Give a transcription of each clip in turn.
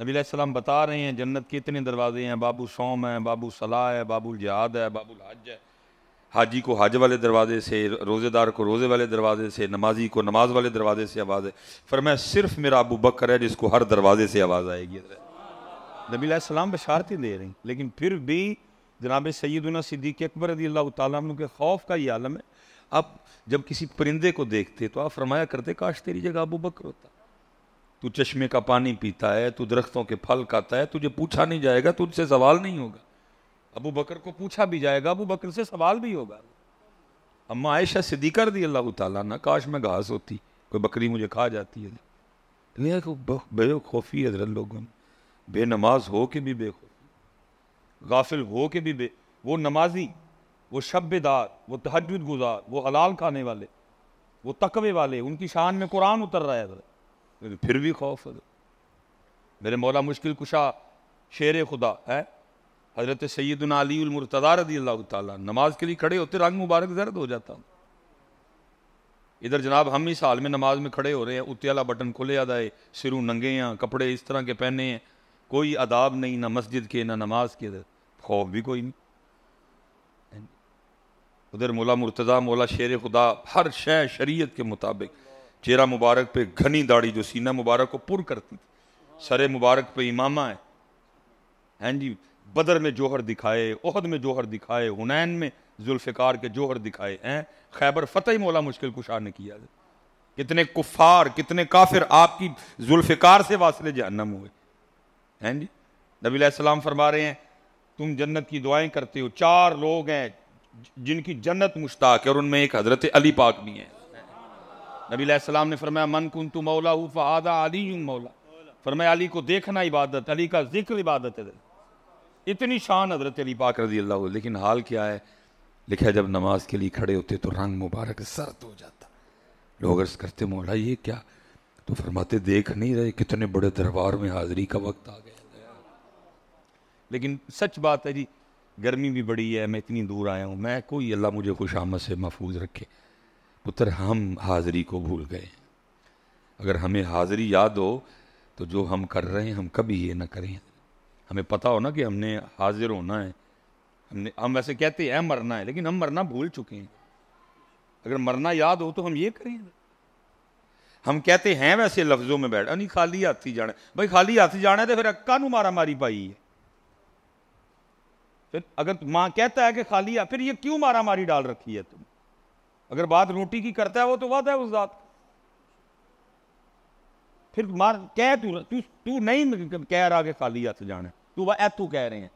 नबी सलाम बता रहे हैं, जन्नत के इतने दरवाजे हैं, बाबू सोम है, बाबू सलाह है, बाबू जहाद है, बाबू हज है। हाजी को हज वाले दरवाजे से, रोज़ेदार को रोज़े वाले दरवाजे से, नमाजी को नमाज़ वाले दरवाजे से आवाज़ है। फिर मैं सिर्फ़ मेरा अबू बकर है जिसको हर दरवाजे से आवाज़ आएगी। नबी सलाम बशारतें दे रही लेकिन फिर भी जनाब सैदना सिद्दीक अकबर रदी अल्लाह के खौफ का ये आलम है। आप जब किसी परिंदे को देखते तो आप फरमाया करते, काश तेरी जगह अबू बकर होता। तू चश्मे का पानी पीता है, तू दरख्तों के फल खाता है, तुझे पूछा नहीं जाएगा, तुझसे सवाल नहीं होगा। अबू बकर को पूछा भी जाएगा, अबू बकर से सवाल भी होगा। अम्मा आयशा सिद्दीकर दी अल्लाह ताला ना काश में घास होती, कोई बकरी मुझे खा जाती है। बेखौफी हज़रत लोगों बेनमाज हो के भी बेखौफी। गाफिल हो के भी बे वो नमाजी, वो शब्बेदार, वो तहजद गुजार, वो हलाल खाने वाले, वो तकवे वाले, उनकी शान में कुरान उतर रहा है फिर भी खौफ है। मेरे मौला मुश्किल कुशा शेर खुदा, है? हज़रत सैदन अलीमरतदा रदी अल्लाह नमाज़ के लिए खड़े होते रंग मुबारक जर्द हो जाता इधर जनाब, हम ही साल में नमाज़ में खड़े हो रहे हैं उत्ते वाला बटन खुले आदा है सिरू नंगे हैं, कपड़े इस तरह के पहने हैं। कोई अदाब नहीं, ना मस्जिद के, ना नमाज़ के, इधर खौफ भी कोई नहीं। उधर मौला मुर्तज़ा, मौला शेर खुदा, हर शह शरीयत के मुताबिक चेहरा मुबारक पे घनी दाढ़ी जो सीना मुबारक को पुर करती थी। सरे मुबारक पे इमामा है। हैं जी, बदर में जोहर दिखाए ओहद में जोहर दिखाए, हुनैन में जुल्फ़िकार के जोहर दिखाए, हैं? खैबर फतेह मौला मुश्किल कुशा ने किया कितने कुफार, कितने काफिर आपकी जुल्फ़िकार से वासले जहन्नम हुए। हैं जी, नबी सलाम फरमा रहे हैं, तुम जन्नत की दुआएँ करते हो, चार लोग हैं जिनकी जन्नत मुश्ताक है और उनमें एक हज़रत अली पाक भी हैं। नबी ने फरमाया, मन कुन तू मौला फ़ादा अली मौला। फरमाया, अली को देखना इबादत, अली का ज़िक्र इबादत है। इतनी शान हज़रत अली पाक रज़ी अल्लाह लेकिन हाल क्या है? लिखा जब नमाज़ के लिए खड़े होते तो रंग मुबारक, सर्द हो जाता। लोग अर्ज़ करते, मौला, ये क्या? तो फरमाते, देख नहीं रहे, कितने बड़े दरबार में हाजिरी का वक्त आ गया लेकिन सच बात है जी, गर्मी भी बड़ी है, मैं इतनी दूर आया हूँ। मैं कोई, अल्लाह मुझे खुश आमद से महफूज रखे। पुत्र, हम हाजिरी को भूल गए। अगर हमें हाजिरी याद हो तो जो हम कर रहे हैं, हम कभी ये ना करें। हमें पता हो ना कि हमने हाजिर होना है। हमने, हम वैसे कहते हैं मरना है लेकिन हम मरना भूल चुके हैं। अगर मरना याद हो तो हम ये करें। हम कहते हैं वैसे लफ्जों में बैठ। नहीं खाली हाथी जाना भाई, खाली हाथी जाना है तो फिर अक्का मारा मारी पाई है। फिर अगर माँ कहता है कि खाली है फिर ये क्यों मारा मारी डाल रखी है तुम? अगर बात रोटी की करता है वो तो बात है उस बात फिर मार, कह तू तू तू नहीं कह रहा कि खाली हाथ जाना तू वह एथू कह रहे हैं।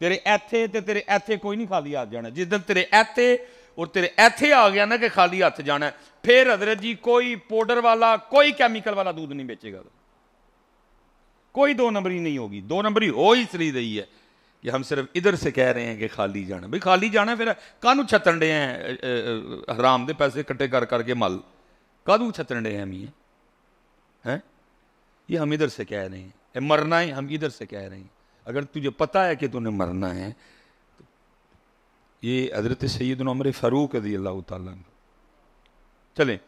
तेरे ऐथे ते तेरे ऐथे कोई नहीं खाली हाथ जाना। जिस दिन तेरे ऐथे और तेरे ऐथे आ गया ना कि खाली हाथ जाना फिर हज़रत जी कोई पाउडर वाला, कोई केमिकल वाला दूध नहीं बेचेगा। कोई दो नंबरी नहीं होगी। दो नंबरी हो ही इसलिए रही है। कि हम सिर्फ़ इधर से कह रहे हैं कि खाली जाना। भाई खाली जाना फिर कानू छत्तन डे हैं हराम दे पैसे कट्टे कर करके मल। कादू छत्तन डे हैं हम ये। हैं? ये हम इधर से कह रहे हैं। ए, मरना है हम इधर से कह रहे हैं। अगर तुझे पता है कि तूने मरना है तो ये हज़रत सैद उमर फ़ारूक रदी अल्लाह तला चलें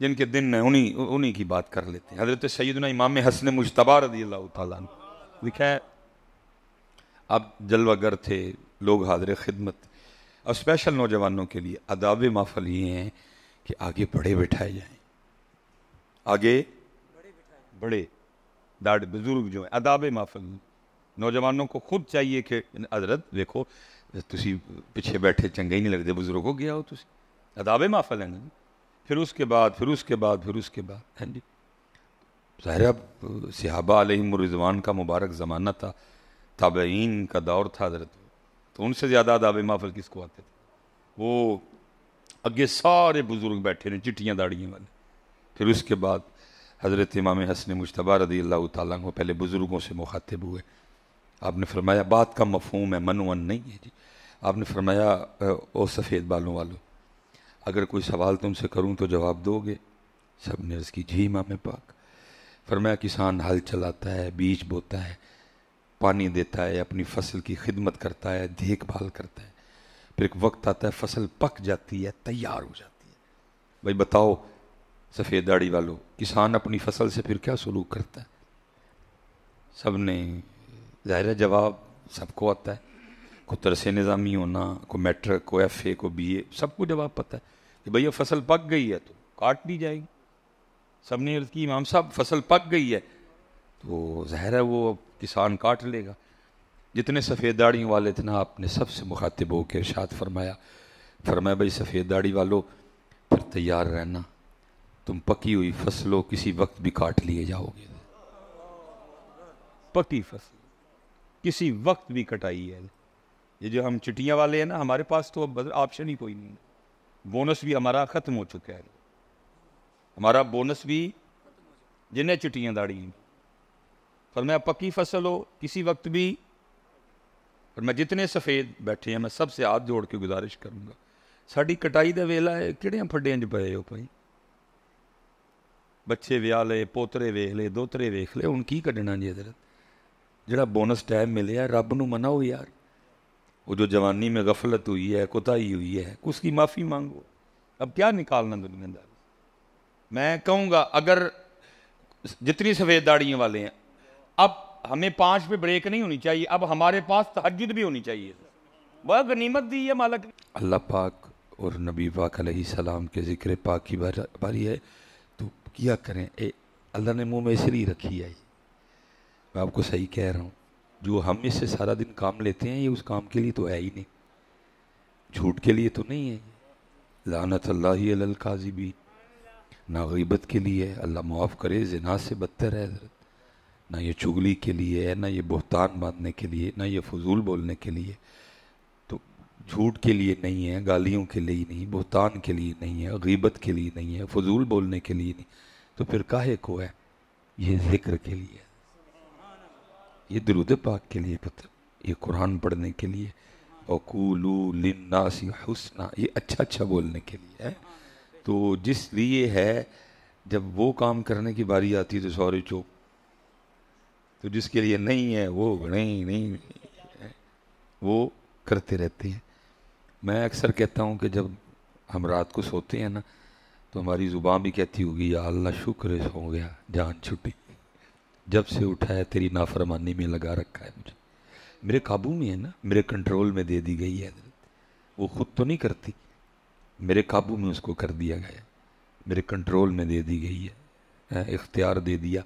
जिनके दिन है उन्हीं उन्हीं की बात कर लेते हैं। हज़रत सैदना इमाम हसन मुशतबा रदी अल्लाह तला लिखा है अब जलवागर थे, लोग हाजिर खिदमत। और स्पेशल नौजवानों के लिए अदाब माफल ये हैं कि आगे बड़े बैठाए जाएँ। आगे बड़े, दाढ़ बुज़ुर्ग जो हैं, अदाब माफल। नौजवानों को खुद चाहिए कि, हज़रत, देखो तुम पिछे बैठे चंगे ही नहीं लगते, बुज़ुर्ग हो गया हो तुम अदाबे माफल है फिर उसके बाद, फिर उसके बाद, फिर उसके बाद। हैं जी। ज़ाहिर अब सिहाबा रिजवान का मुबारक ज़माना था। ताबेन का दौर था हज़रत। तो उनसे ज़्यादा अदाब माफल किसको आते थे? वो अगे सारे बुज़ुर्ग बैठे रहे चिट्टियाँ दाड़ियों वाले। फिर उसके बाद हज़रत इमाम हसन मुशतबा रदी अल्लाह तु पहले बुज़ुर्गों से मुखातिब हुए। आपने फरमाया, बात का मफहूम है, मनवन नहीं है जी। आपने फरमाया, ओ सफ़ेद बालों वालों, अगर कोई सवाल तुमसे करूँ तो जवाब दोगे। सबने उसकी जी में पाक। फरमाया, किसान हल चलाता है, बीज बोता है पानी देता है, अपनी फ़सल की खिदमत करता है, देखभाल करता है। फिर एक वक्त आता है, फ़सल पक जाती है, तैयार हो जाती है। भाई बताओ, सफ़ेद दाढ़ी वालों, किसान अपनी फ़सल से फिर क्या सलूक करता है? सबने ज़ाहिर जवाब सबको आता है। को तरस निज़ामी होना, को मैट्रिक, को एफ़ ए को बी ए सबको जवाब पता है कि भैया फ़सल पक गई है तो काट दी जाएगी। सबने अर्ज़ की, इमाम साहब, फ़सल पक गई है। तो ज़ाहिर है वो किसान काट लेगा। जितने सफ़ेद दाड़ियों वाले थे ना, आपने सबसे मुखातिब होकर इर्शाद फरमाया। फरमाया, भाई, सफ़ेद दाढ़ी वालों, फिर तैयार रहना। तुम पकी हुई फ़सलों किसी वक्त भी काट लिए जाओगे। पकी फ़सल, किसी वक्त भी कटाई है। ये जो हम चिटियाँ वाले हैं ना, हमारे पास तो अब ऑप्शन ही कोई नहीं है। बोनस भी हमारा ख़त्म हो चुका है। हमारा बोनस भी, जिन्हें चिटियाँ दाड़ी पर मैं पक्की फसल हो किसी वक्त भी और मैं जितने सफ़ेद बैठे हैं मैं सबसे हाथ जोड़ के गुजारिश करूँगा साड़ी कटाई का वेला है कि फड्डियां च पे हो भाई बच्चे ਵਿਆਹ ले पोतरे वेख ले दोतरे वेख ले हूँ की कढ़ना जी इधर जरा बोनस टाइम मिले रब न मनाओ यार वो जो जवानी में गफलत हुई है कोताही हुई है उसकी माफ़ी मांगो अब क्या निकालना दुनियादारी मैं कहूँगा अगर जितनी सफ़ेद दाड़ियों वाले हैं अब हमें पाँच पे ब्रेक नहीं होनी चाहिए। अब हमारे पास तहजद भी होनी चाहिए। वह गनीमत दी है मालक अल्लाह पाक और नबी पाक सलाम के ज़िक्र पाक की बारी है। तो क्या करें। ए, अल्लाह ने मुँह में इसलिए रखी है मैं आपको सही कह रहा हूँ। जो हम इससे सारा दिन काम लेते हैं, ये उस काम के लिए तो है ही नहीं। झूठ के लिए तो नहीं है लानत अल्लाह काजी भी ना गीबत के लिए अल्लाह मुआफ़ करे, जना से बदतर है। ना ये चुगली के लिए है, ना ये बोहतान बांधने के लिए, ना ये फजूल बोलने के लिए। तो झूठ के लिए नहीं है, गालियों के लिए नहीं, बोहतान के लिए नहीं है, गीबत के लिए नहीं है, फजूल बोलने के लिए नहीं। तो फिर काहे को है? ये ज़िक्र के लिए। ये दरुद पाक के लिए, पुत्र। ये कुरान पढ़ने के लिए। अकूलू लिन्नासी हुसना। ये अच्छा अच्छा बोलने के लिए है। तो जिस लिए है, जब वो काम करने की बारी आती है तो सॉरी चुप। तो जिसके लिए नहीं है, वो नहीं नहीं, वो करते रहते हैं। मैं अक्सर कहता हूँ कि जब हम रात को सोते हैं ना तो हमारी ज़ुबान भी कहती होगी, या अल्लाह, शुक्र हो गया, जान छुट्टी जब से उठा है, तेरी नाफरमानी में लगा रखा है मुझे। मेरे काबू में है ना, मेरे कंट्रोल में दे दी गई है वो खुद तो नहीं करती, मेरे काबू में उसको कर दिया गया। मेरे कंट्रोल में दे दी गई है, इख्तियार दे दिया।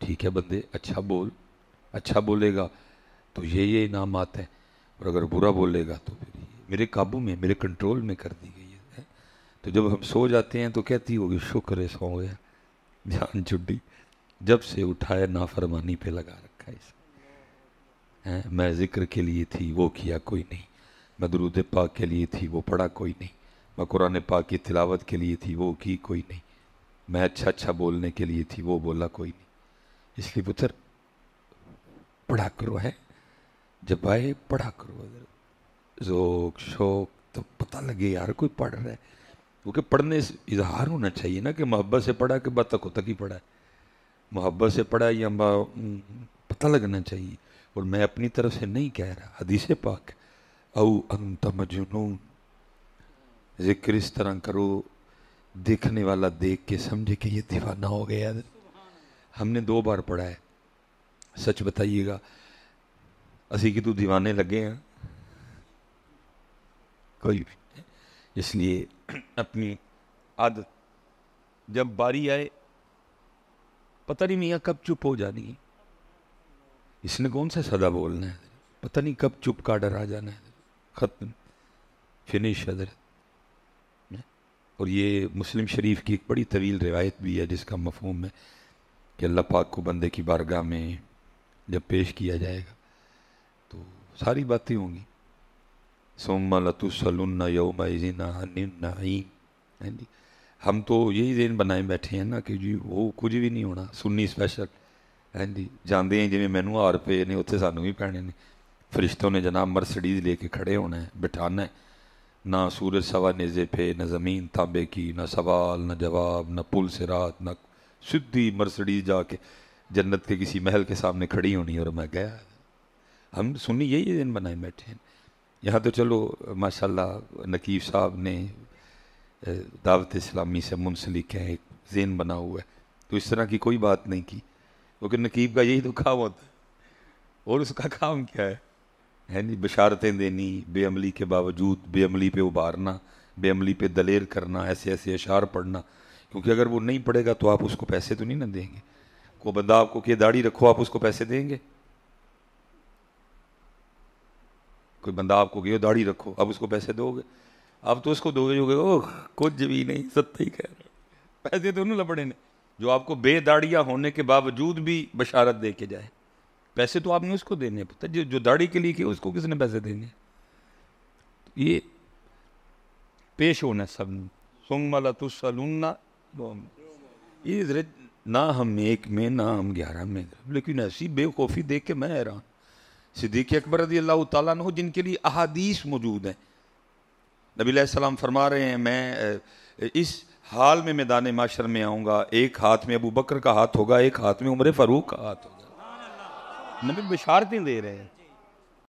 ठीक है बंदे अच्छा बोल। अच्छा बोलेगा तो ये ये इनाम आते हैं। और अगर बुरा बोलेगा तो फिर मेरे काबू में, मेरे कंट्रोल में कर दी गई है तो जब हम सो जाते हैं तो कहती होगी, शुक्र है, सो गया। जान छुट्टी। जब से उठाए नाफरमानी पे लगा रखा है इसे। मैं ज़िक्र के लिए थी, वो किया कोई नहीं। मैं दरूद पाक के लिए थी, वो पढ़ा कोई नहीं। मैं कुरान पाक की तिलावत के लिए थी, वो की कोई नहीं। मैं अच्छा अच्छा बोलने के लिए थी, वो बोला कोई नहीं। इसलिए पुत्र पढ़ा करो, है? जब आए, पढ़ा करो जोक, शोक तो पता लगे, यार, कोई पढ़ रहा है। क्योंकि पढ़ने से इजहार होना चाहिए ना कि मोहब्बत से पढ़ा कि बाद तक तक ही पढ़ा। है मोहब्बत से पढ़ा या पता लगना चाहिए। और मैं अपनी तरफ़ से नहीं कह रहा, हदीस पाक। औ अंत मजनून। ज़िक्र इस तरह करो, देखने वाला देख के समझे कि ये दीवाना हो गया। हमने दो बार पढ़ा है। सच बताइएगा, असी कि तू दीवाने लगे हैं। कोई भी इसलिए अपनी आदत, जब बारी आए, पता नहीं मियाँ कब चुप हो जानी है। इसने कौन सा सदा बोलना है? पता नहीं कब चुप का डर आ जाना है। ख़त्म फिनिश अदर। और ये मुस्लिम शरीफ की एक बड़ी तवील रिवायत भी है, जिसका मफहम है। कि अल्लाह पाक को बंदे की बारगाह में जब पेश किया जाएगा तो सारी बातें होंगी। सोमा लतुसलुन्ना यौमाइजिना नईम। हम तो यही दिन बनाए बैठे हैं ना कि जी, वो कुछ भी नहीं होना, सुन्नी स्पैशल। हैं जी जानते हैं जिमें मैनू हार पे ने, उत्थे सानू भी पैने ने। फरिश्तों ने जनाब मर्सडीज लेके खड़े होना है, बिठाना है। ना सूरज सवा नेजे पे, न ज़मीन तांबे की, न सवाल, न जवाब, न पुल से रात, न सीधी मर्सडीज जाके जन्नत के किसी महल के सामने खड़ी होनी और मैं गया। हम सुनी यही दिन बनाए बैठे हैं। यहाँ तो चलो, माशाल्लाह, नकीब साहब ने दावत इस्लामी से मुंसलिक है, एक जेन बना हुआ है। तो इस तरह की कोई बात नहीं की। क्योंकि नकीब का यही तो काम होता है। और उसका काम क्या है? है नहीं, बशारतें देनी, बेअमली के बावजूद बेअमली पे उबारना, बेअमली पे दलेर करना ऐसे ऐसे अशार पढ़ना। क्योंकि अगर वो नहीं पढ़ेगा तो आप उसको पैसे तो नहीं ना देंगे। को बंदा आपको कि दाढ़ी रखो, आप उसको पैसे देंगे? कोई बंदा आपको कहो दाढ़ी रखो अब उसको पैसे दोगे? अब तो उसको दोगे जो ओह, कुछ भी नहीं, सत्य ही कह रहे पैसे तो नहीं लपड़े ने। जो आपको बेदाड़िया होने के बावजूद भी बशारत दे के जाए। पैसे तो आपने उसको देने पता जो जो दाढ़ी के लिए किया उसको किसने पैसे देने तो ये पेश होना सब। सुमला तुसलुन्ना ये ना हम एक में, ना हम ग्यारह में। लेकिन ऐसी बेवकूफ़ी देख के मैं हैरान। सिद्दीक अकबर रदी अल्लाह तु जिनके लिए अहादीस मौजूद हैं। नबी सलाम फरमा रहे हैं, मैं इस हाल में मैदान माशर में आऊँगा, एक हाथ में अबू बकर का हाथ होगा, एक हाथ में उम्र फ़ारूक का हाथ होगा। नबी बशारतें दे रहे हैं।